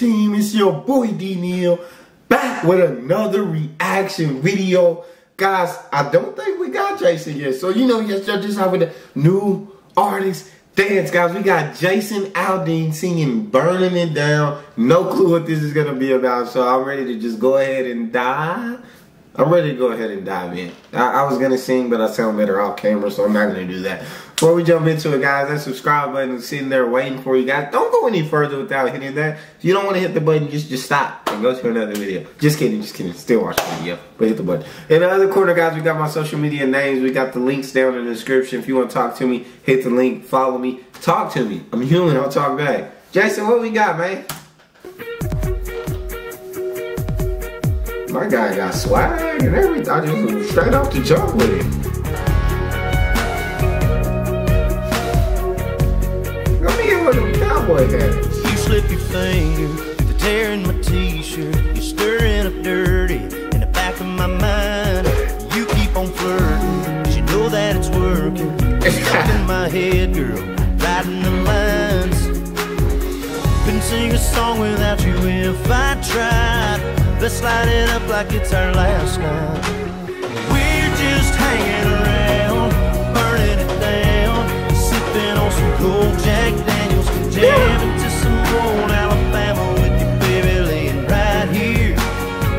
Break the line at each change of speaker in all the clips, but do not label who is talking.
team? It's your boy D Neal back with another reaction video. Guys, I don't think we got Jason yet. So, you know, yes, just out with a new artist dance, guys. We got Jason Aldean singing Burning It Down. No clue what this is going to be about. So, I'm ready to just go ahead and dive. I'm ready to go ahead and dive in. I, I was to sing, but I sound better off camera, so I'm not to do that. Before we jump into it, guys, that subscribe button is sitting there waiting for you guys. Don't go any further without hitting that. If you don't want to hit the button, just just stop and go to another video. Just kidding, just kidding. Still watch the video, but hit the button. In the other corner, guys, we got my social media names. We got the links down in the description. If you want to talk to me, hit the link, follow me, talk to me. I'm human, I'll talk back. Jason, what we got, man? My guy got swag and everything. I just straight off the jump with him. cowboy
You slip your finger to tearing my t-shirt. You're stirring up dirty in the back of my mind. You keep on flirting, cause you know that it's working. Stuck in my head, girl, writing the lines. Couldn't sing a song without you if I tried. Let's light it up like it's our last night. We're just hanging around, burning it down, sipping on some cold Jack Daniels. Jamming to some old Alabama with your baby laying right here,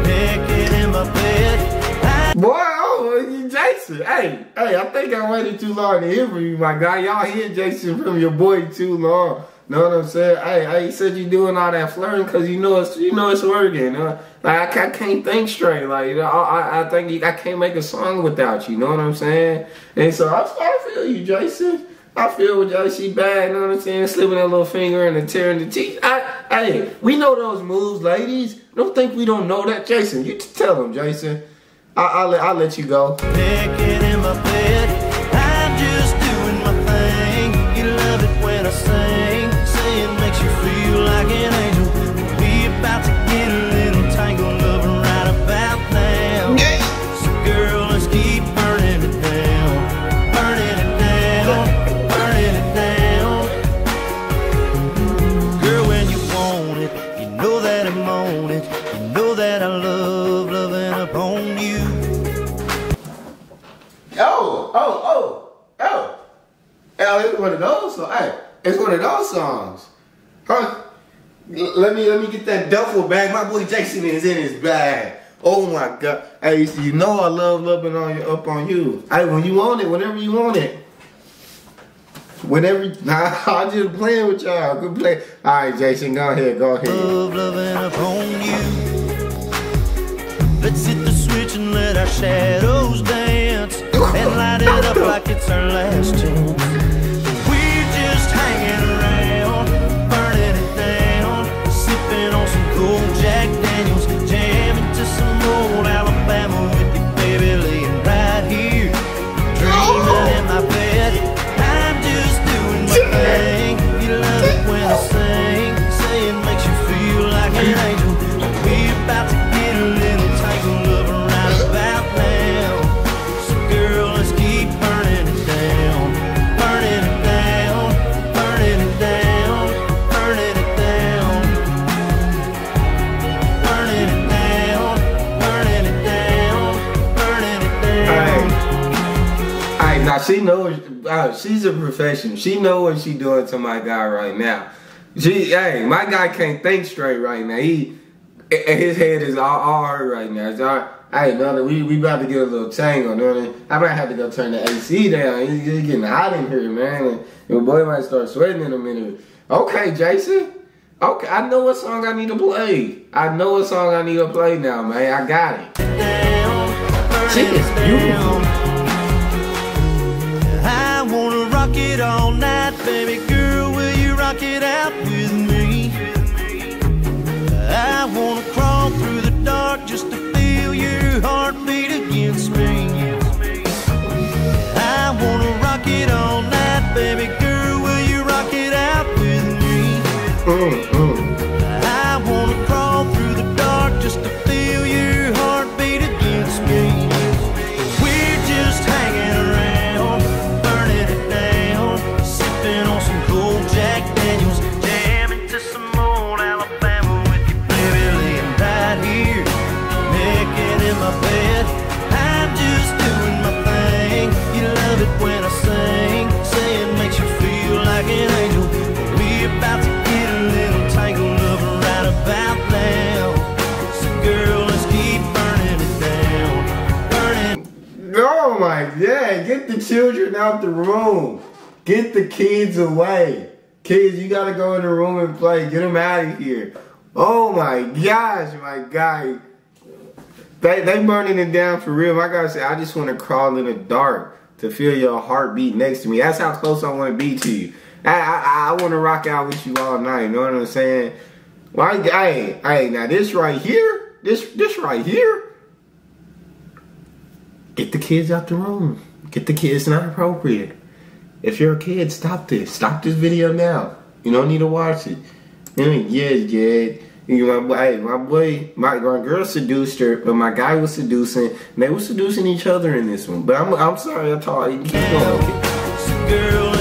naked in my bed.
Boy, oh, Jason. Hey, hey, I think I waited too long to hear from you, my guy. Y'all hear Jason from your boy too long. Know what I'm saying? Hey, you said you doing all that flirting because you know it's you know it's working. Like I, I, can't think straight. Like you know, I, I think you, I can't make a song without you. Know what I'm saying? And so I, I feel you, Jason. I feel with y'all, she bad, you know what I'm saying? Slipping that little finger and tearing the teeth. I, hey, we know those moves, ladies. Don't think we don't know that. Jason, you tell them, Jason. I, I'll, let, I'll let you go. It's one of those songs. Huh? Let me let me get that duffel bag. My boy Jason is in his bag. Oh my god. Hey, you know I love loving on you up on you. Hey, when you want it, whenever you want it. Whenever nah, I'm just playing with y'all. Good play. Alright, Jason, go ahead, go ahead. Love loving upon you. Let's hit the switch and let our shadows dance. And light it up like it's our last chance. She knows. Uh, she's a professional. She know what she doing to my guy right now. She, hey, my guy can't think straight right now. He, his head is all, all right now. So, all, hey, brother, we we about to get a little tangle. You know what? I might have to go turn the AC down. It's, it's getting hot in here, man. And your boy might start sweating in a minute. Okay, Jason. Okay, I know what song I need to play. I know what song I need to play now, man. I got it. She is beautiful.
All night, baby
my god, get the children out the room. Get the kids away. Kids, you gotta go in the room and play. Get them out of here. Oh my gosh, my guy. They they burning it down for real. I gotta say, I just want to crawl in the dark to feel your heartbeat next to me. That's how close I want to be to you. I I, I want to rock out with you all night. You know what I'm saying? Why, hey, hey, now this right here, this this right here. Get the kids out the room. Get the kids not appropriate. If you're a kid, stop this. Stop this video now. You don't need to watch it. I mean, yeah, yeah. You know, my boy, my boy, my, my girl seduced her, but my guy was seducing. And they were seducing each other in this one. But I'm, I'm sorry, I you. Keep going.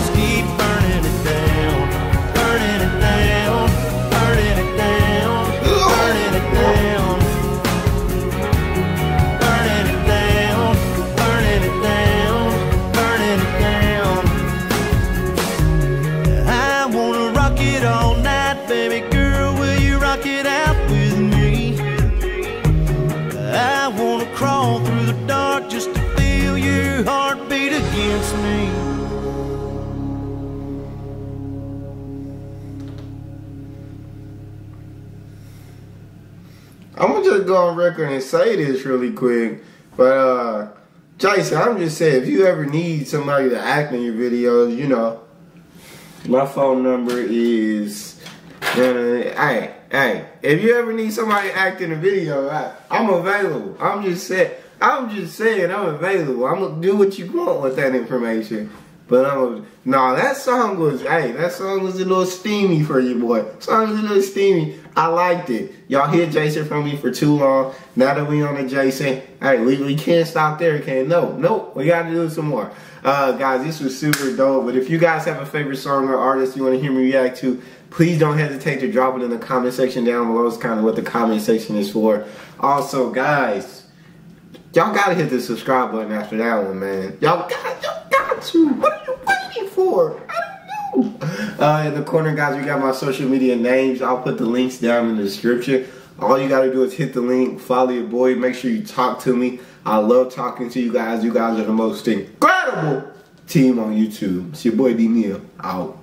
I'm gonna just go on record and say this really quick, but uh, Jason, I'm just saying if you ever need somebody to act in your videos, you know, my phone number is. Uh, hey, hey, if you ever need somebody to act in a video, I, I'm available. I'm just saying, I'm just saying, I'm available. I'm gonna do what you want with that information. But um, no, that song was, hey, that song was a little steamy for you, boy. Song was a little steamy. I liked it. Y'all hear Jason from me for too long. Now that we on the Jason, hey, we, we can't stop there, can't No, no, we got to do some more. Uh, guys, this was super dope. But if you guys have a favorite song or artist you want to hear me react to, please don't hesitate to drop it in the comment section down below. It's kind of what the comment section is for. Also, guys, y'all gotta hit the subscribe button after that one, man. Y'all got, y'all got to. I don't know. Uh, in the corner, guys, we got my social media names. I'll put the links down in the description. All you gotta do is hit the link, follow your boy, make sure you talk to me. I love talking to you guys. You guys are the most incredible team on YouTube. It's your boy D Neal out.